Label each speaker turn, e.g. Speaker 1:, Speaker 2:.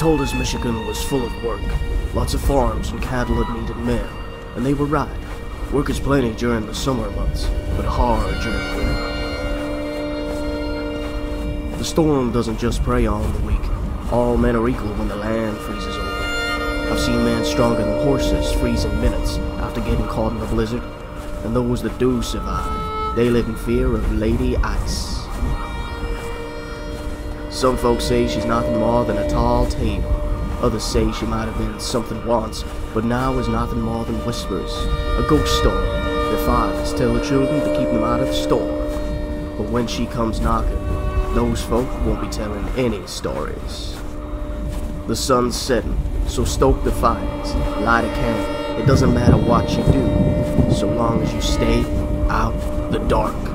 Speaker 1: told us Michigan was full of work. Lots of farms and cattle that needed men. And they were right. Work is plenty during the summer months, but hard during winter. The storm doesn't just prey on the weak. All men are equal when the land freezes over. I've seen men stronger than horses freeze in minutes after getting caught in a blizzard. And those that do survive, they live in fear of Lady Ice. Some folks say she's nothing more than a tall tale. Others say she might have been something once, but now is nothing more than whispers. A ghost story. The fathers tell the children to keep them out of the storm. But when she comes knocking, those folk won't be telling any stories. The sun's setting, so stoke the fires, light a candle. It doesn't matter what you do, so long as you stay out the dark.